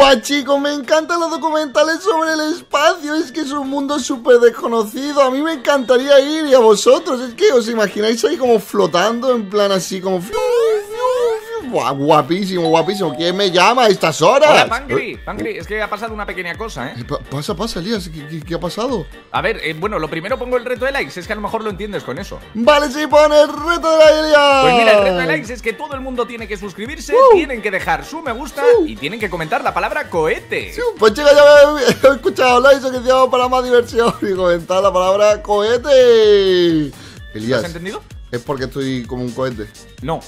Buah, chicos, me encantan los documentales sobre el espacio. Es que es un mundo súper desconocido. A mí me encantaría ir y a vosotros. Es que os imagináis ahí como flotando, en plan así, como. Guapísimo, guapísimo. ¿Quién me llama a estas horas? Hola, Pangri. Pangri, es que ha pasado una pequeña cosa, ¿eh? Eh, pa- Pasa, pasa, Elías. ¿Qué, qué- qué ha pasado? A ver, eh, bueno, lo primero pongo el reto de likes. Es que a lo mejor lo entiendes con eso. Vale, sí, pone el reto de la Elías. Pues mira, el reto de likes es que todo el mundo tiene que suscribirse, tienen que dejar su me gusta y tienen que comentar la palabra cohete. Sí, Pues chicos, ya me he escuchado y que decíamos para más diversión y comentar la palabra cohete. ¿Lo Elías, has entendido? es porque estoy como un cohete. No.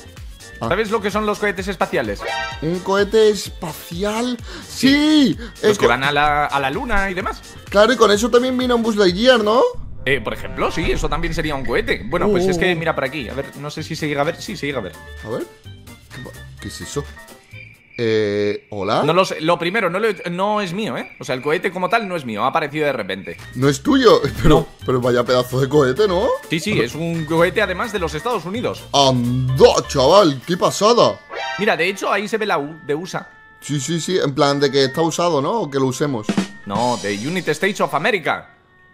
Ah. ¿Sabes lo que son los cohetes espaciales? ¿Un cohete espacial? Sí. Los que van a la, a la luna y demás. Claro, y con eso también vino un Buzz Lightyear, ¿no? Eh, por ejemplo, sí, eso también sería un cohete. Bueno, pues es que Oh. mira por aquí. A ver, no sé si se llega a ver. Sí, se llega a ver. A ver. ¿Qué, va- qué es eso? Eh, ¿Hola? No lo sé. Lo primero, no, lo- no es mío, ¿eh? O sea, el cohete como tal no es mío, ha aparecido de repente. ¿No es tuyo? Pero, No. pero vaya pedazo de cohete, ¿no? Sí, sí, es un cohete además de los Estados Unidos. ¡Anda, chaval! ¡Qué pasada! Mira, de hecho, ahí se ve la U de USA. Sí, sí, sí, en plan de que está usado, ¿no? O que lo usemos. No, de United States of America.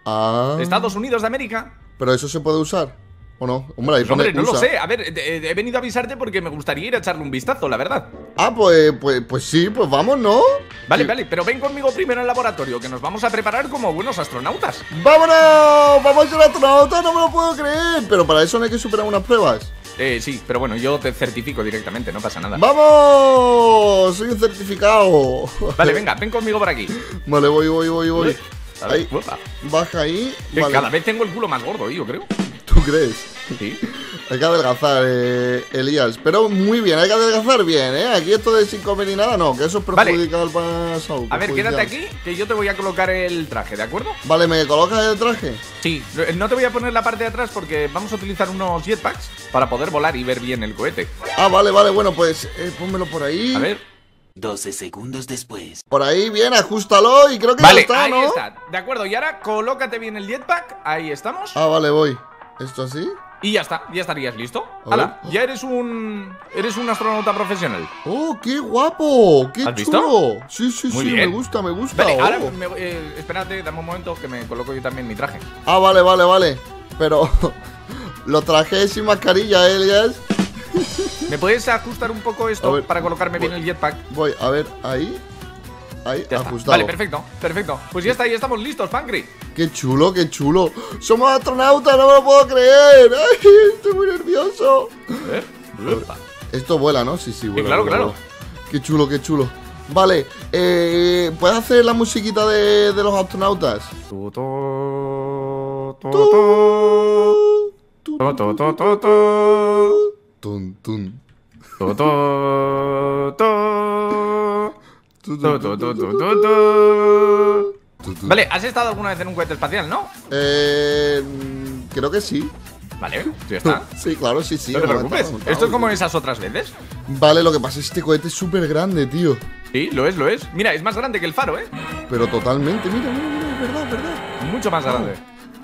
Ah. Estados Unidos de América. ¿Pero eso se puede usar? ¿O no? Hombre, ahí hombre, no lo sé. A ver, eh, he venido a avisarte porque me gustaría ir a echarle un vistazo, la verdad. Ah, pues, pues, pues sí, pues vamos, ¿no? Vale, Sí. vale, pero ven conmigo primero al laboratorio, que nos vamos a preparar como buenos astronautas. ¡Vámonos! ¡Vamos a ser astronautas! ¡No me lo puedo creer! Pero para eso no hay que superar unas pruebas. Eh, sí, pero bueno, yo te certifico directamente, no pasa nada. ¡Vamos! Soy un certificado. Vale, venga, ven conmigo por aquí. Vale, voy, voy, voy, voy. Ahí, baja ahí. Vale. Cada vez tengo el culo más gordo, yo creo. ¿Tú crees? Sí. Hay que adelgazar, eh, Elías. Pero muy bien, hay que adelgazar bien, ¿eh? Aquí esto de sin comer ni nada, no, que eso es Vale. perjudicial para la salud. A ver, quédate aquí, que yo te voy a colocar el traje, ¿de acuerdo? Vale, ¿me colocas el traje? Sí, no te voy a poner la parte de atrás porque vamos a utilizar unos jetpacks para poder volar y ver bien el cohete. Ah, vale, vale, bueno, pues eh, pónmelo por ahí. A ver. 12 segundos después. Por ahí, bien, ajustalo y creo que Vale, ya está, ahí ¿no? está. De acuerdo, y ahora colócate bien el jetpack. Ahí estamos. Ah, vale, voy. ¿Esto así? Y ya está, ya estarías listo. Hala, ya eres un. Eres un astronauta profesional. ¡Oh, qué guapo! ¡Qué ¿Has visto? chulo! Sí, sí, Muy sí, bien. me gusta, me gusta. Vale, oh. ahora me- eh, espérate, dame un momento que me coloco yo también mi traje. Ah, vale, vale, vale. Pero lo traje sin mascarilla, ¿eh, Elias. ¿Me puedes ajustar un poco esto ver, para colocarme bien el jetpack? Voy, a ver, ahí. Ahí, Ya ajustado. Vale, perfecto, perfecto. Pues ya está, ya estamos listos, Pancri. Qué chulo, qué chulo. Somos astronautas, no me lo puedo creer. Ay, estoy muy nervioso. A ver. Upa. Esto vuela, ¿no? Sí, sí, vuela. claro, vuela, claro. vuela. Qué chulo, qué chulo. Vale, eh, ¿puedes hacer la musiquita de, de los astronautas? Tu, Vale, ¿has estado alguna vez en un cohete espacial, no? Eh, creo que sí. Vale, ya está. Sí, claro, sí, sí. No te preocupes. Esto es como esas otras veces. Vale, lo que pasa es que este cohete es súper grande, tío. Sí, lo es, lo es. Mira, es más grande que el faro, ¿eh? Pero totalmente, mira, mira, mira, es verdad, es verdad. Mucho más grande.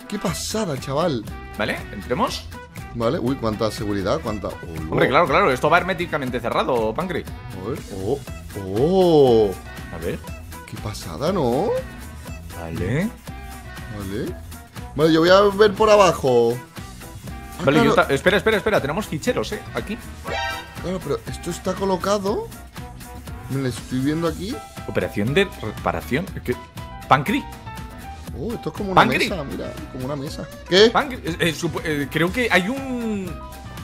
Qué pasada, chaval. ¿Vale? Entremos. Vale, uy, cuánta seguridad, cuánta. Oh, Hombre, claro, claro. Esto va herméticamente cerrado, Pancri. A ver, oh, oh. A ver. Qué pasada, ¿no? Vale. Vale. Vale, yo voy a ver por abajo. Ah, Vale, claro, yo espera, espera, espera. Tenemos ficheros, ¿eh? Aquí. claro, pero esto está colocado. Me lo estoy viendo aquí. Operación de reparación. ¿Qué? Pancri. Oh, esto es como una Pancri. mesa, mira, como una mesa. ¿Qué? Pancri. eh, eh, eh, creo que hay un.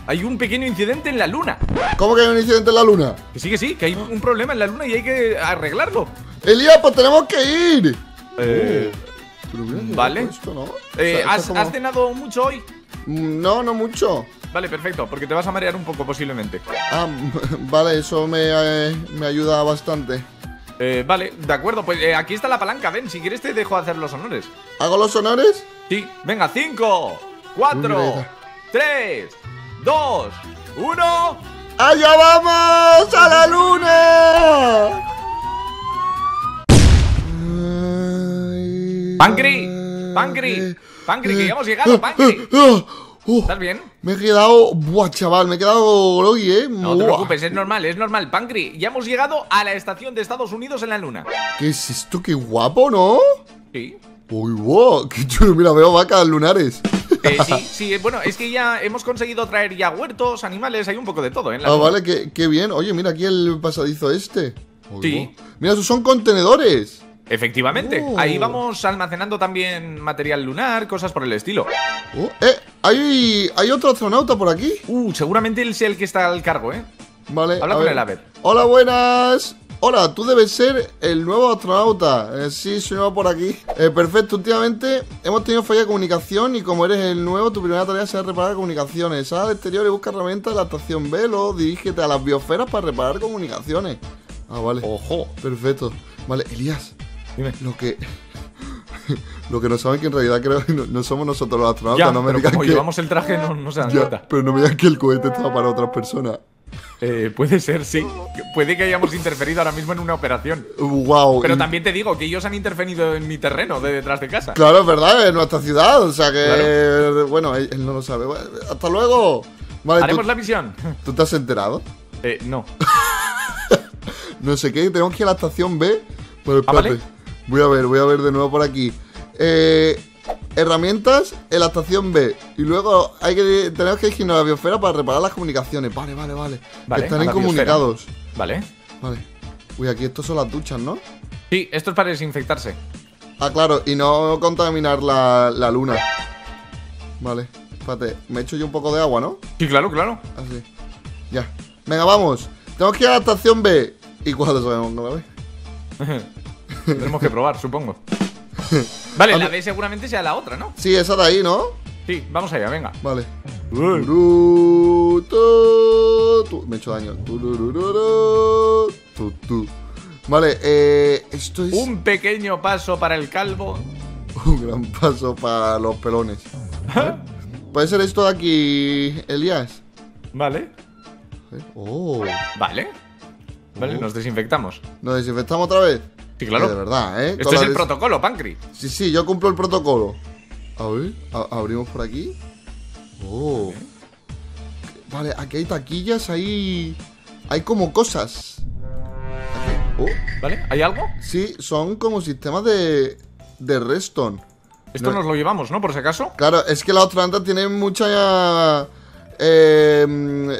Hay un pequeño incidente en la luna. ¿Cómo que hay un incidente en la luna? Que sí, que sí, que hay un problema en la luna y hay que arreglarlo. Elías, pues tenemos que ir. Eh, Vale. loco Esto, ¿no? eh, O sea, esto ¿has, es como- has cenado mucho hoy? No, no mucho. Vale, perfecto, porque te vas a marear un poco posiblemente. Ah, vale, eso me, eh, me ayuda bastante. Eh, vale, de acuerdo, pues eh, aquí está la palanca, ven, si quieres te dejo hacer los honores. ¿Hago los honores? Sí, venga, 5, 4, Mira. 3, 2, 1. ¡Allá vamos! ¡A la luna! Pancri, Pancri, Pancri, que ya hemos llegado, Pancri. ah, ah. Uh, ¿Estás bien? me he quedado... Buah, chaval, me he quedado groggy, ¿eh? No te Buah. preocupes, es normal, es normal. Pancri, ya hemos llegado a la estación de Estados Unidos en la luna. ¿Qué es esto? ¡Qué guapo, ¿no? Sí. Uy, wow, qué chulo. Mira, veo vacas lunares. Eh, sí, sí, bueno, es que ya hemos conseguido traer ya huertos, animales, hay un poco de todo, ¿eh? Ah, vale, qué, qué bien. Oye, mira aquí el pasadizo este. Uy, Sí. Mira, esos son contenedores. Efectivamente, Oh. ahí vamos almacenando también material lunar, cosas por el estilo. Oh, eh, hay, hay otro astronauta por aquí. Uh, seguramente él sea el que está al cargo, ¿eh? Vale. Habla a con ver. él, a ver. Hola, buenas. Hola, tú debes ser el nuevo astronauta. Eh, sí, soy nuevo por aquí. Eh, perfecto, últimamente hemos tenido falla de comunicación y como eres el nuevo, tu primera tarea será reparar comunicaciones. Sal al exterior y busca herramientas de la estación Velo. Dirígete a las biosferas para reparar comunicaciones. Ah, vale. Ojo. Perfecto. Vale, Elías. Dime. Lo que. Lo que no saben que en realidad creo que no, no somos nosotros los astronautas. Ya, no me pero digan como que. llevamos el traje no, no se dan Ya, cuenta. pero no me digan que el cohete estaba para otras personas. Eh, puede ser, sí. Puede que hayamos interferido ahora mismo en una operación. Wow. Pero también te digo que ellos han intervenido en mi terreno de detrás de casa. Claro, es verdad, en nuestra ciudad. O sea que. Claro. Bueno, él, él no lo sabe. Bueno, hasta luego. Vale, Haremos ¿tú, la misión. ¿tú te has enterado? Eh, no. No sé qué, tenemos que ir a la estación B. Bueno, Ah, espérate. vale. Voy a ver, voy a ver de nuevo por aquí. Eh, herramientas en la estación B. Y luego hay que tenemos que irnos a la biosfera para reparar las comunicaciones. Vale, vale, vale. Vale, Están a la incomunicados. Vale. Vale. Uy, aquí estos son las duchas, ¿no? Sí, esto es para desinfectarse. Ah, claro, y no contaminar la, la luna. Vale, espérate, me echo yo un poco de agua, ¿no? Sí, claro, claro. Así. Ya. Venga, vamos. Tenemos que ir a la estación B. ¿Y cuándo sabemos con la B? Tenemos que probar, supongo. Vale, la B seguramente sea la otra, ¿no? Sí, esa de ahí, ¿no? Sí, vamos allá, venga. Vale. Me he hecho daño. Vale, eh, esto es Un pequeño paso para el calvo. un gran paso para los pelones. ¿Puede ser esto de aquí, Elías? Vale. Oh. Vale. Vale, Oh. nos desinfectamos. ¿Nos desinfectamos otra vez? Sí, claro. de verdad, ¿eh? Esto Con es la el protocolo, Pancri. Sí, sí, yo cumplo el protocolo. A ver, a- abrimos por aquí. Oh. Vale, aquí hay taquillas, hay. Hay como cosas. Aquí. Oh, ¿Vale? ¿Hay algo? sí, son como sistemas de. de redstone. Esto No. nos lo llevamos, ¿no? Por si acaso. Claro, es que las astronautas tienen mucha. Eh,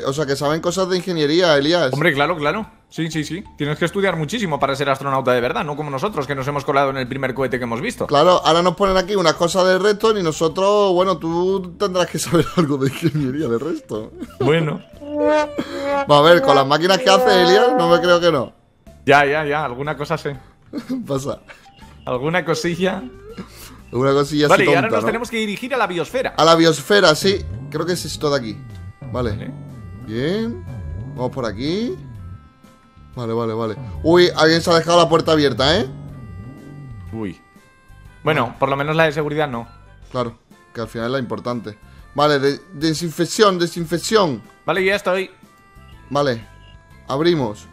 o sea, que saben cosas de ingeniería, Elías. Hombre, claro, claro. Sí, sí, sí. Tienes que estudiar muchísimo para ser astronauta de verdad, no como nosotros, que nos hemos colado en el primer cohete que hemos visto. Claro, ahora nos ponen aquí unas cosas de redstone y nosotros, bueno, tú tendrás que saber algo de ingeniería de redstone. Bueno. Va a ver, con las máquinas que hace Elias, no me creo que no. Ya, ya, ya. Alguna cosa sé. Pasa. Alguna cosilla. Una cosilla Vale, así y tonta, ahora nos ¿no? tenemos que dirigir a la biosfera. A la biosfera, sí. Creo que es esto de aquí. Vale. Vale. Bien. Vamos por aquí. Vale, vale, vale. Uy, alguien se ha dejado la puerta abierta, ¿eh? Uy. Bueno, por lo menos la de seguridad no. Claro, que al final es la importante. Vale, de- desinfección, desinfección. Vale, ya estoy. Vale. Abrimos.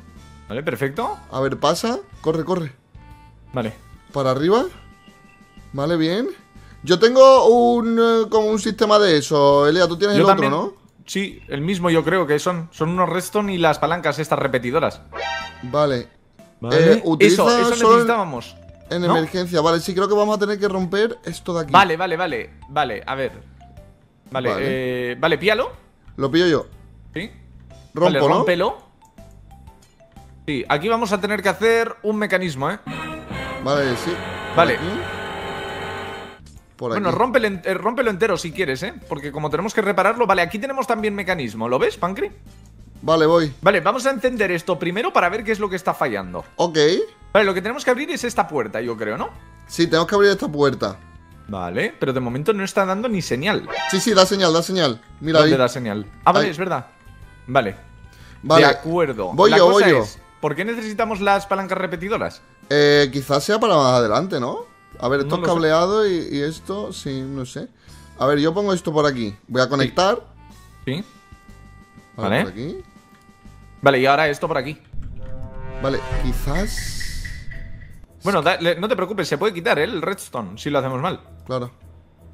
Vale, perfecto. A ver, pasa. Corre, corre. Vale. Para arriba. Vale, bien. Yo tengo un eh, como un sistema de eso. Elia, tú tienes Yo el también. otro, ¿no? Sí, el mismo yo creo que son. Son unos redstone y las palancas estas repetidoras. Vale. Vale. Eh, eso, eso necesitábamos. En ¿No? emergencia. Vale, sí, creo que vamos a tener que romper esto de aquí. Vale, vale, vale. Vale, a ver. Vale, Vale. eh, vale, píalo. Lo pillo yo. Sí. Rompo, vale, ¿no? rómpelo. Sí, aquí vamos a tener que hacer un mecanismo, ¿eh? Vale, sí. Vale. aquí. Por Bueno, rómpelo, eh, rómpelo entero si quieres, ¿eh? Porque como tenemos que repararlo, vale, aquí tenemos también mecanismo. ¿Lo ves, Pancri? Vale, voy. Vale, vamos a encender esto primero para ver qué es lo que está fallando. Ok. Vale, lo que tenemos que abrir es esta puerta, yo creo, ¿no? Sí, tenemos que abrir esta puerta. Vale, pero de momento no está dando ni señal. Sí, sí, da señal, da señal. Mira ahí. ¿Dónde da señal? Ah, vale, Ahí. es verdad. Vale. Vale. De acuerdo. Voy La yo, cosa voy yo. ¿Por qué necesitamos las palancas repetidoras? Eh, quizás sea para más adelante, ¿no? A ver, esto No es cableado y, y esto, sí, no sé. A ver, yo pongo esto por aquí. Voy a conectar. Sí. Vale, Vale. por aquí. Vale, y ahora esto por aquí. Vale, quizás. Bueno, da- le- no te preocupes, se puede quitar ¿eh? el redstone si lo hacemos mal. Claro.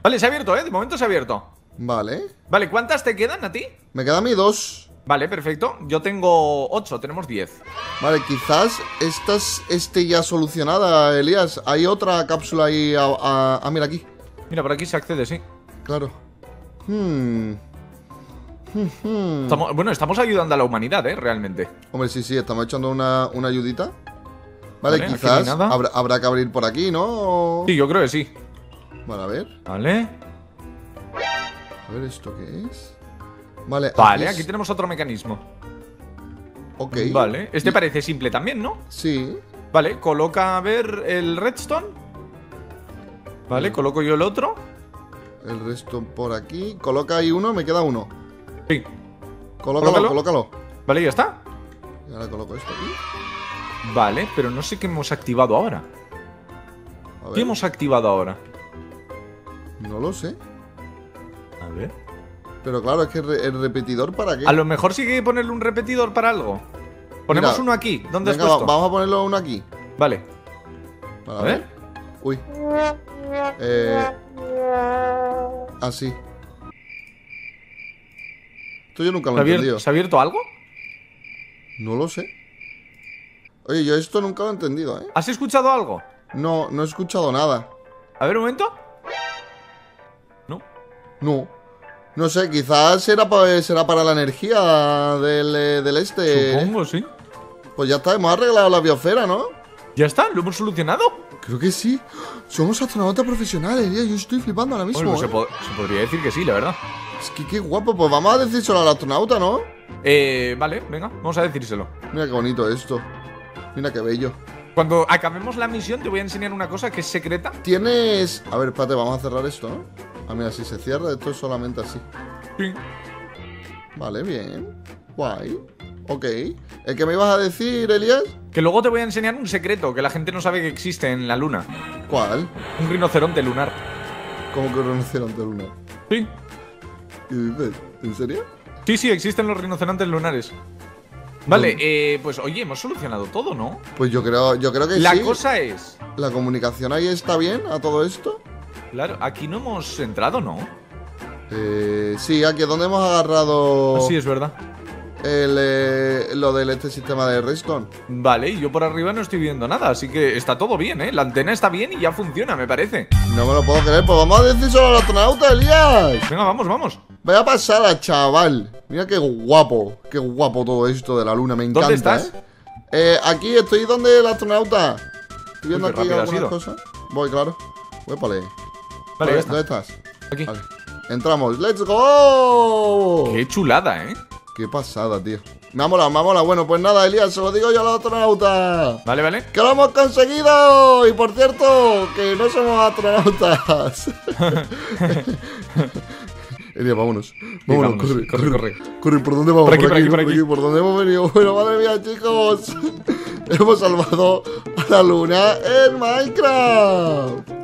Vale, se ha abierto, ¿eh? De momento se ha abierto. Vale. Vale, ¿cuántas te quedan a ti? Me queda a mí dos. Vale, perfecto. Yo tengo 8, tenemos 10. Vale, quizás esta es- esté ya solucionada, Elías. Hay otra cápsula ahí. a- a- Ah, mira aquí. Mira, por aquí se accede, sí. Claro. Hmm. Estamos- bueno, estamos ayudando a la humanidad, ¿eh? Realmente. Hombre, sí, sí, estamos echando una, una ayudita. Vale, quizás habrá que abrir por aquí, ¿no? Sí, yo creo que sí. Vale, a ver. Vale. A ver, ¿esto qué es? Vale, Vale, aquí tenemos otro mecanismo. Ok. Vale. Este parece simple también, ¿no? Sí. Vale, coloca a ver el redstone. Vale, coloco yo el otro. El resto por aquí. Coloca ahí uno, me queda uno. Sí. Colócalo, Colócalo. colócalo. Vale, ya está. Y ahora coloco esto aquí. Vale, pero no sé qué hemos activado ahora. A ver. ¿Qué hemos activado ahora? No lo sé. A ver. Pero claro, es que el, re- el repetidor para qué. A lo mejor sí que hay que ponerle un repetidor para algo. Ponemos Mira, uno aquí. ¿Dónde Venga, has va- puesto? vamos a ponerlo uno aquí. Vale. A ver. Uy. Eh. Así. Esto yo nunca ¿Se lo he entendido. ¿Se ha abierto algo? No lo sé. Oye, yo esto nunca lo he entendido, ¿eh? ¿Has escuchado algo? No, no he escuchado nada. A ver, un momento. No. No. No sé, quizás será, pa- será para la energía del, eh, del este. Supongo, sí. Pues ya está, hemos arreglado la biosfera, ¿no? ¿Ya está? ¿Lo hemos solucionado? Creo que sí. Somos astronautas profesionales, ya. Yo estoy flipando ahora mismo. Bueno, se, ¿eh? po- se podría decir que sí, la verdad. Es que qué guapo. Pues vamos a decírselo al astronauta, ¿no? Eh, vale, venga, vamos a decírselo. Mira qué bonito esto. Mira qué bello. Cuando acabemos la misión te voy a enseñar una cosa que es secreta. Tienes. A ver, espérate, vamos a cerrar esto, ¿no? Ah, mira, si se cierra, esto es solamente así. Sí. Vale, bien. Guay. Ok. ¿El que me ibas a decir, Elías? Que luego te voy a enseñar un secreto que la gente no sabe que existe en la luna. ¿Cuál? Un rinoceronte lunar. ¿Cómo que un rinoceronte lunar? Sí. ¿Qué dices? ¿En serio? Sí, sí, existen los rinocerontes lunares. Vale, eh, pues oye, hemos solucionado todo, ¿no? Pues yo creo, yo creo que La sí. cosa es. ¿La comunicación ahí está bien a todo esto? Claro, aquí no hemos entrado, ¿no? Eh, sí, aquí es donde hemos agarrado Sí, es verdad. el, eh, lo del este sistema de Redstone. Vale, y yo por arriba no estoy viendo nada, así que está todo bien, ¿eh? La antena está bien y ya funciona, me parece. No me lo puedo creer. Pues vamos a decírselo al astronauta, Elías. Venga, vamos, vamos. Vaya pasada, chaval. Mira qué guapo. Qué guapo todo esto de la luna. Me encanta, ¿Dónde estás? ¿eh? Eh, aquí estoy donde el astronauta. Estoy viendo Uy, aquí algunas cosas. Voy, claro. Voy para. Vale, ya está. ¿Dónde estás? Aquí. Vale. Entramos. ¡Let's go! Qué chulada, ¿eh? Qué pasada, tío. Me ha molado, me ha molado. Bueno, pues nada, Elías, se lo digo yo al astronauta. Vale, vale. ¡Que lo hemos conseguido! Y por cierto, que no somos astronautas. Elías, vámonos. Vámonos, vámonos. corre, Corre, corre, corre. corre. ¿por dónde vamos? Por aquí, por aquí, por aquí. ¿Por dónde hemos venido? Bueno, madre mía, chicos. hemos salvado a la luna en Minecraft.